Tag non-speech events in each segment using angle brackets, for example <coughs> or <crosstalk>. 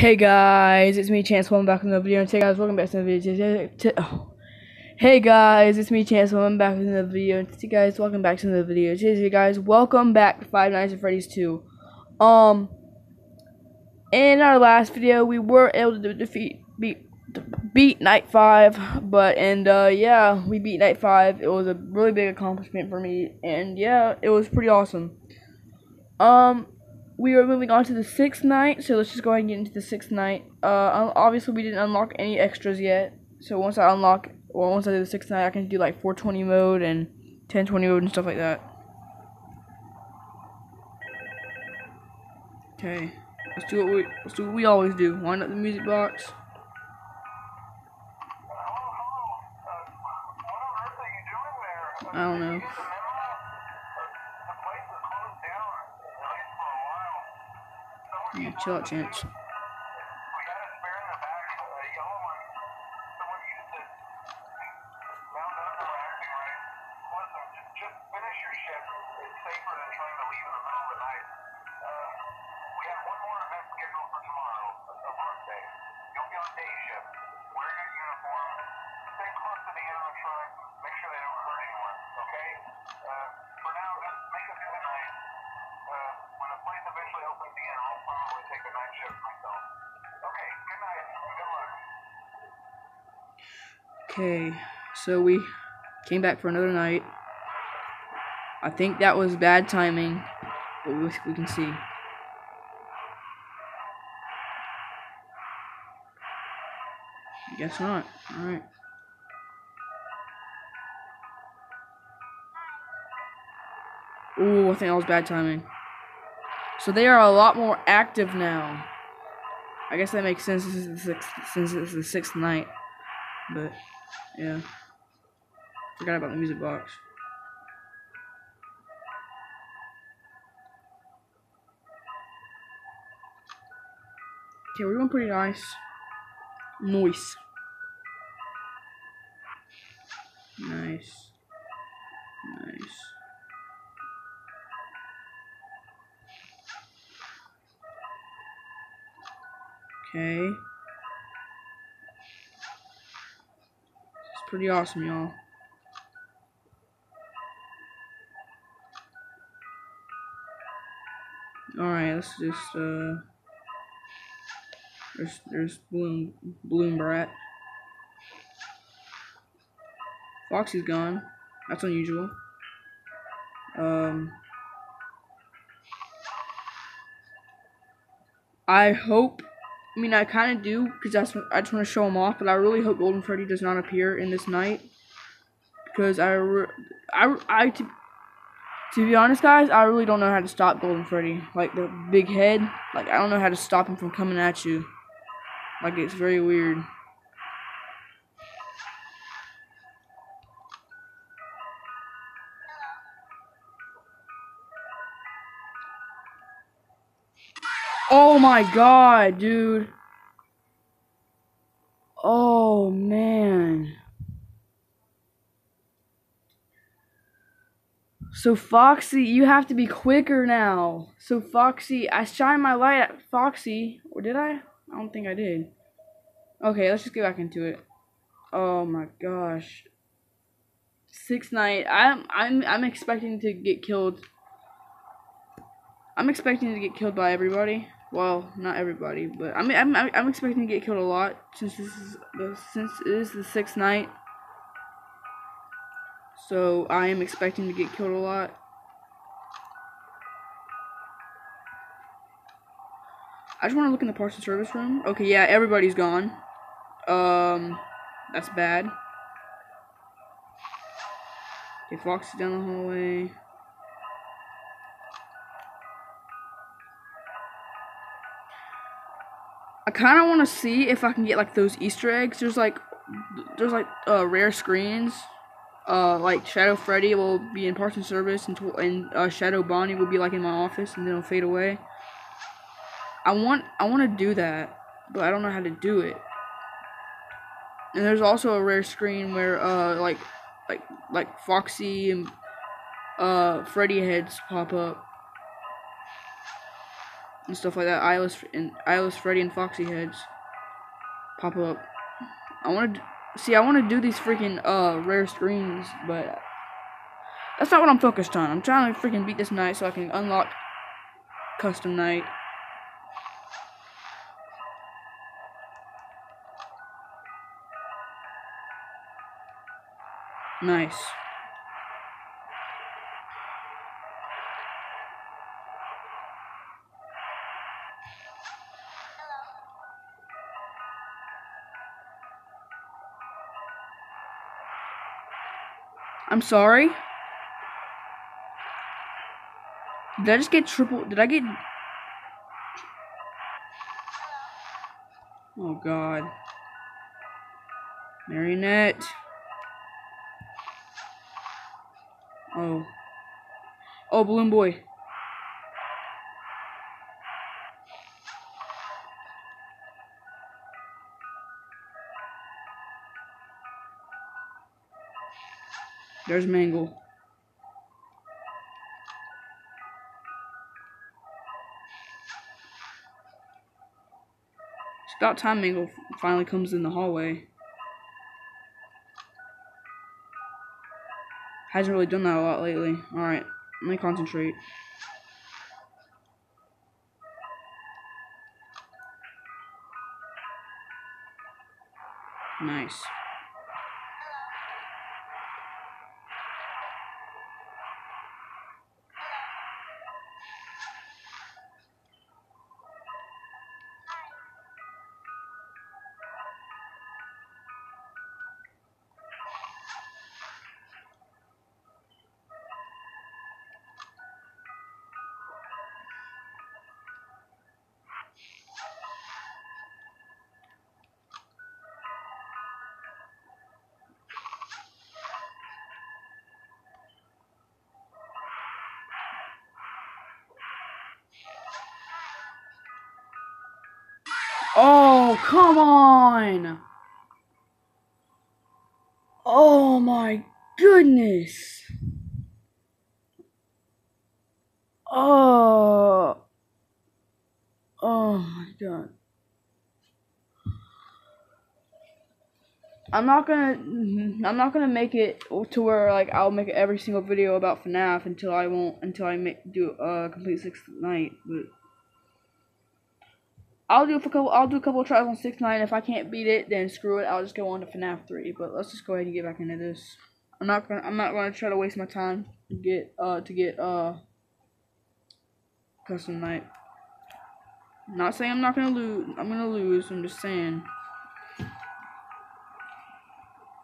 Hey guys, it's me Chance. Welcome back to another video. And today, guys, welcome back to another video. Today, t- oh. Hey guys, it's me Chance. Welcome back to another video. And today, guys, welcome back to another video. Today, guys, welcome back to Five Nights at Freddy's 2. Um, in our last video, we were able to defeat beat beat Night Five, but and uh, yeah, we beat Night Five. It was a really big accomplishment for me, and yeah, it was pretty awesome. Um, we are moving on to the sixth night, so let's just go ahead and get into the sixth night. Uh, obviously we didn't unlock any extras yet, so once I unlock, well, once I do the sixth night, I can do like 420 mode and 1020 mode and stuff like that. Okay, let's do what we let's do what we always do. Wind up the music box. I don't know. Chill Okay, so we came back for another night. I think that was bad timing, but we, we can see. Guess not. Alright. Ooh, I think that was bad timing. So they are a lot more active now. I guess that makes sense since it's the sixth, since it's the sixth night. But yeah. Forgot about the music box. Okay, we're doing pretty nice. Nice. Nice. Nice. Okay. Pretty awesome, y'all. Alright, let's just, uh... There's, there's Bloom, Bloom Brat. Foxy's gone. That's unusual. Um... I hope I mean, I kind of do because that's what, I just want to show him off. But I really hope Golden Freddy does not appear in this night because I, I, I to, to be honest, guys, I really don't know how to stop Golden Freddy. Like the big head, like I don't know how to stop him from coming at you. Like it's very weird. My god, dude. Oh man. So Foxy, you have to be quicker now. So Foxy, I shine my light at Foxy. Or did I? I don't think I did. Okay, let's just get back into it. Oh my gosh. Six night. I'm I'm I'm expecting to get killed. I'm expecting to get killed by everybody. Well, not everybody, but I mean, I'm, I'm expecting to get killed a lot since this is the since it is the sixth night. So I am expecting to get killed a lot. I just want to look in the parts and service room. Okay, yeah, everybody's gone. Um, that's bad. Okay, Fox is down the hallway. I kind of want to see if I can get like those Easter eggs. There's like there's like uh, rare screens. Uh, like Shadow Freddy will be in parts and service, and, and uh, Shadow Bonnie will be like in my office, and then it'll fade away. I want I want to do that, but I don't know how to do it. And there's also a rare screen where uh like like like Foxy and uh Freddy heads pop up. And stuff like that. Eyeless and Eyeless Freddy and Foxy heads pop up. I want to see. I want to do these freaking uh rare screens, but that's not what I'm focused on. I'm trying to freaking beat this night so I can unlock custom night. Nice. I'm sorry. Did I just get triple? Did I get? Oh God. Marionette. Oh. Oh, Balloon Boy. There's Mangle. It's about time Mangle finally comes in the hallway. Hasn't really done that a lot lately. Alright, let me concentrate. Nice. Oh, come on! Oh my goodness! Oh. Oh my god. I'm not gonna I'm not gonna make it to where like I'll make every single video about FNAF until I won't until I make do a uh, complete sixth night, but I'll do a couple. I'll do a couple tries on six nine. If I can't beat it, then screw it. I'll just go on to FNAF three. But let's just go ahead and get back into this. I'm not gonna. I'm not gonna try to waste my time to get uh to get uh custom night. Not saying I'm not gonna lose. I'm gonna lose. I'm just saying. I'm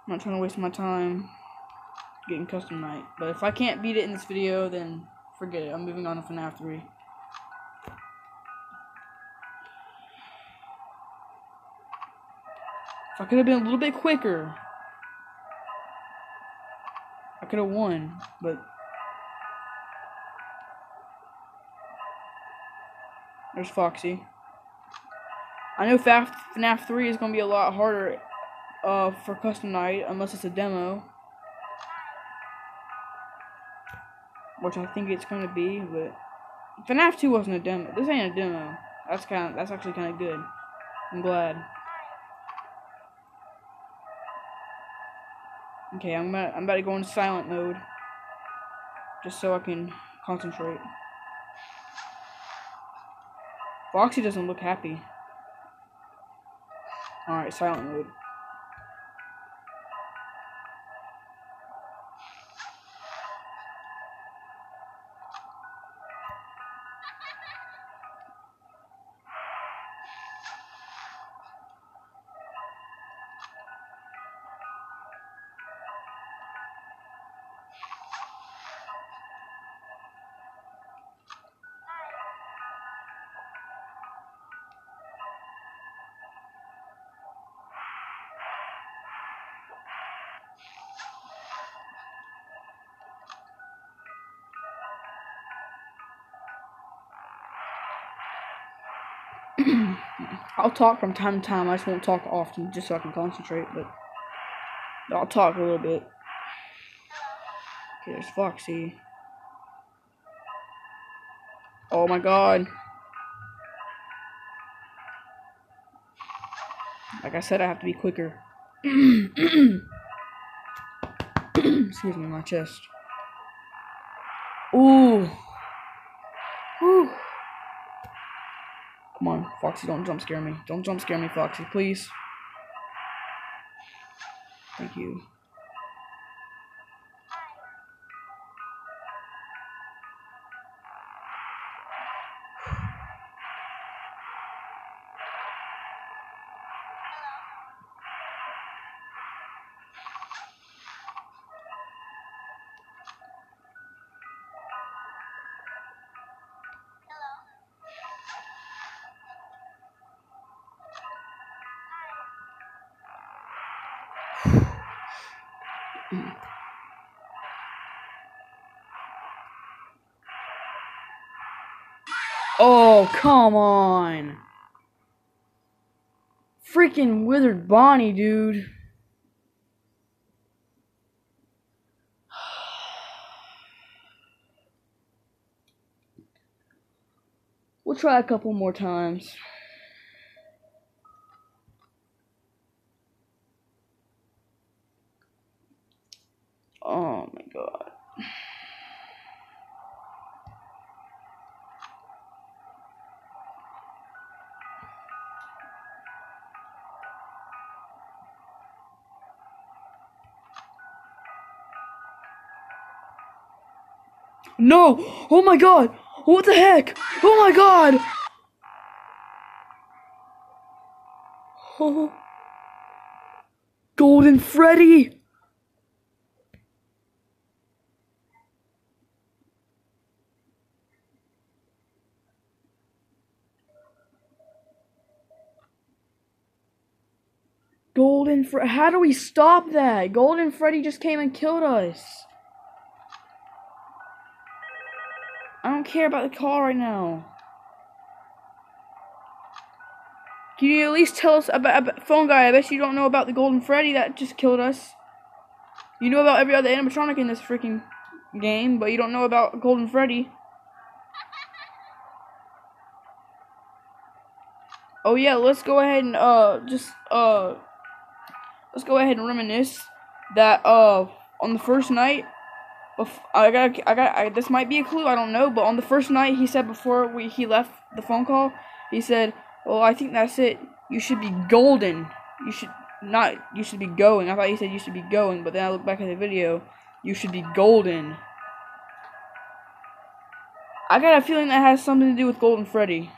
not trying to waste my time getting custom night. But if I can't beat it in this video, then forget it. I'm moving on to FNAF 3. If I could have been a little bit quicker, I could have won, but there's Foxy. I know FNAF, FNAF 3 is going to be a lot harder uh, for custom night, unless it's a demo. Which I think it's going to be, but FNAF 2 wasn't a demo. This ain't a demo. That's kind of, that's actually kind of good. I'm glad. Okay, I'm about, I'm about to go into silent mode. Just so I can concentrate. Foxy doesn't look happy. Alright, silent mode. I'll talk from time to time. I just won't talk often, just so I can concentrate. But I'll talk a little bit. Okay, there's Foxy. Oh my God. Like I said, I have to be quicker. <coughs> Excuse me, my chest. Ooh. Foxy, don't jump scare me. Don't jump scare me, Foxy, please. Thank you. Oh, come on. Freaking withered Bonnie, dude. We'll try a couple more times. Oh my god. No! Oh my god! What the heck? Oh my god! Oh. Golden Freddy! Golden Freddy. How do we stop that? Golden Freddy just came and killed us. Care about the call right now. Can you at least tell us about, about, phone guy? I bet you don't know about the Golden Freddy that just killed us. You know about every other animatronic in this freaking game, but you don't know about Golden Freddy. Oh yeah, let's go ahead and uh just uh let's go ahead and reminisce that uh on the first night I got, I got, I, this might be a clue, I don't know, but on the first night, he said before we, he left the phone call, he said, well, I think that's it, you should be golden, you should not, you should be going, I thought he said you should be going, but then I look back at the video, you should be golden. I got a feeling that has something to do with Golden Freddy.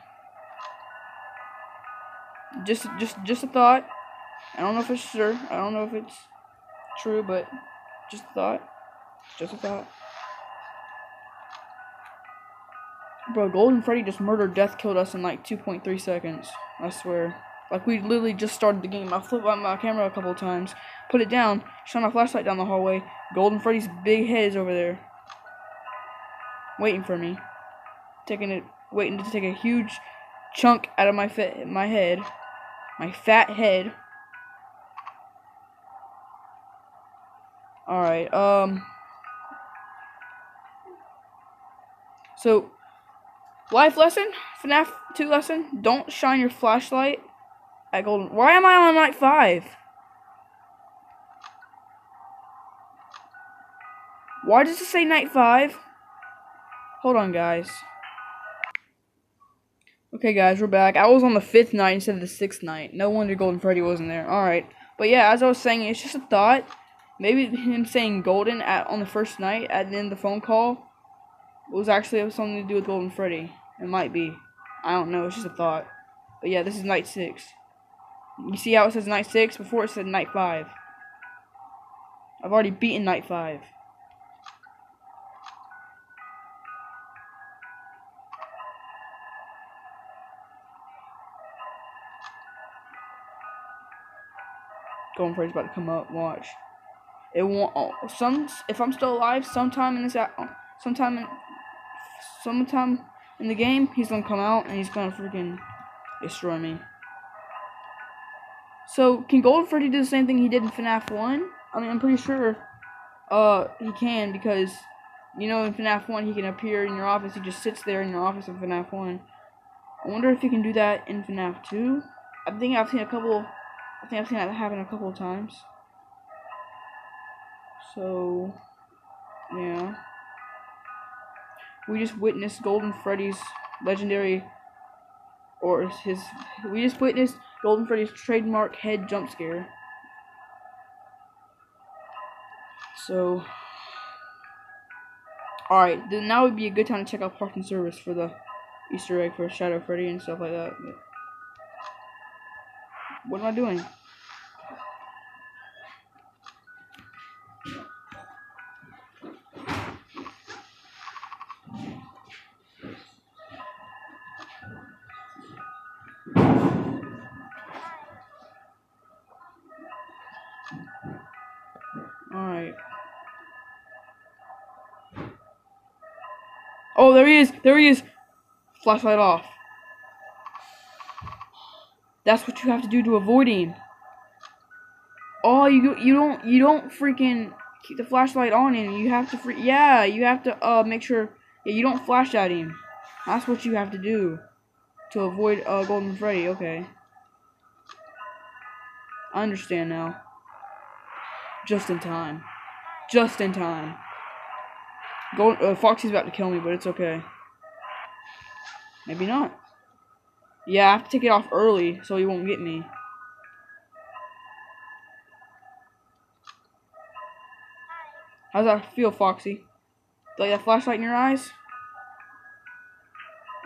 Just, just, just a thought. I don't know if it's sure. I don't know if it's true, but just a thought. Just a thought. Bro, Golden Freddy just murdered, death killed us in like 2.3 seconds. I swear. Like, we literally just started the game. I flipped out my camera a couple of times, put it down, shine my flashlight down the hallway. Golden Freddy's big head is over there. Waiting for me. Taking it, waiting to take a huge chunk out of my, my head. My fat head. Alright, um... So, life lesson, FNAF 2 lesson, don't shine your flashlight at golden. Why am I on night 5? Why does it say night 5? Hold on, guys. Okay, guys, we're back. I was on the fifth night instead of the sixth night. No wonder Golden Freddy wasn't there. Alright. But yeah, as I was saying, it's just a thought. Maybe him saying Golden at on the first night at the end of the phone call it was actually something to do with Golden Freddy. It might be. I don't know. It's just a thought. But yeah, this is night six. You see how it says night six? Before it said night five. I've already beaten night five. Golden Freddy's about to come up. Watch. It won't. Oh, some. If I'm still alive, sometime in this. Uh, sometime in sometime in the game, he's gonna come out and he's gonna freaking destroy me. So, can Golden Freddy do the same thing he did in FNAF 1? I mean, I'm pretty sure uh, he can because, you know, in FNAF 1 he can appear in your office. He just sits there in your office in FNAF 1. I wonder if he can do that in FNAF 2. I think I've seen a couple I think I've seen that happen a couple of times. So, yeah. We just witnessed Golden Freddy's legendary, or his, we just witnessed Golden Freddy's trademark head jump scare. So, alright, then now would be a good time to check out parts and service for the Easter egg for Shadow Freddy and stuff like that. What am I doing? Oh, there he is! There he is! Flashlight off. That's what you have to do to avoid him. Oh, you you don't you don't freaking keep the flashlight on him. You have to free yeah, you have to uh make sure yeah, you don't flash at him. That's what you have to do to avoid uh Golden Freddy. Okay. I understand now. Just in time. Just in time. Go uh, Foxy's about to kill me, but it's okay. Maybe not. Yeah, I have to take it off early so he won't get me. How's that feel, Foxy? Like that flashlight in your eyes?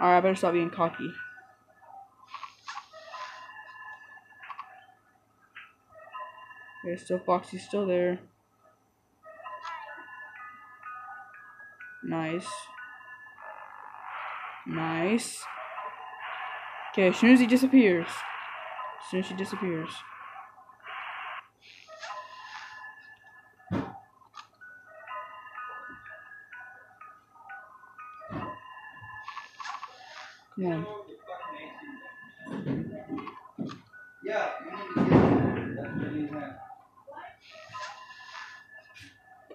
Alright, I better stop being cocky. Okay, still Foxy's still there. Nice. Nice. Okay, as soon as he disappears. As soon as she disappears. Come on. Yeah, you need to get it. That's what you have.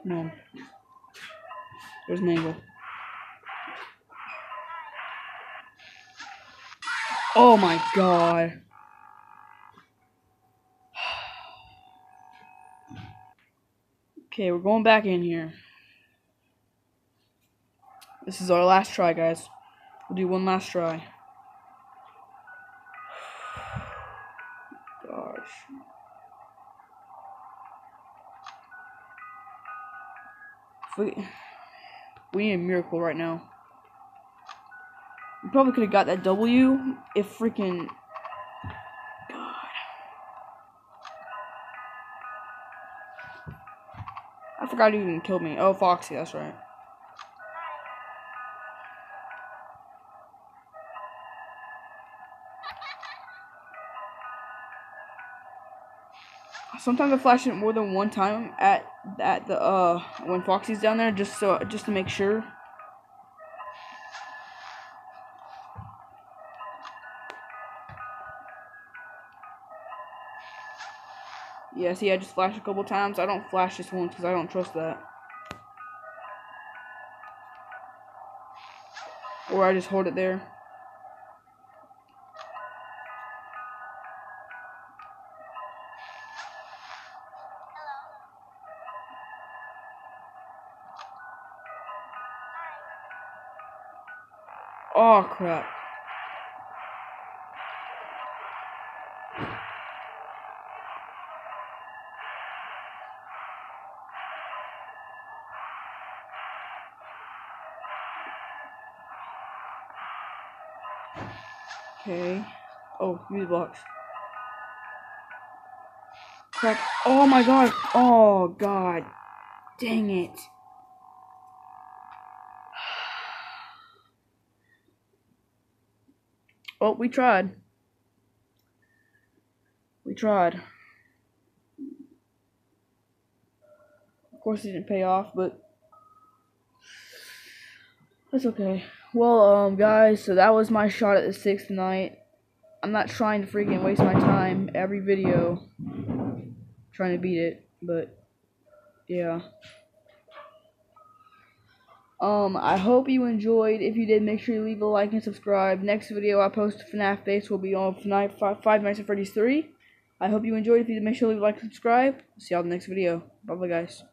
Come on. There's Mangle. Oh my god. Okay, we're going back in here. This is our last try, guys. We'll do one last try. <sighs> Gosh. If we, we need a miracle right now. We probably could have got that W if freaking. God. I forgot he even killed me. Oh, Foxy, that's right. Sometimes I flash it more than one time at at the uh when Foxy's down there just so just to make sure. Yeah, see, I just flashed a couple times. I don't flash this one because I don't trust that. Or I just hold it there. Oh, crap. Okay. Oh, music box. Crap. Oh my god. Oh god. Dang it. Oh, we tried. We tried. Of course, it didn't pay off, but that's okay. Well, um, guys, so that was my shot at the sixth night. I'm not trying to freaking waste my time every video trying to beat it, but yeah. Um, I hope you enjoyed. If you did, make sure you leave a like and subscribe. Next video I post FNAF base will be on FNAF Five Nights at Freddy's 3. I hope you enjoyed. If you did, make sure you leave a like, and subscribe. See y'all in the next video. Bye bye, guys.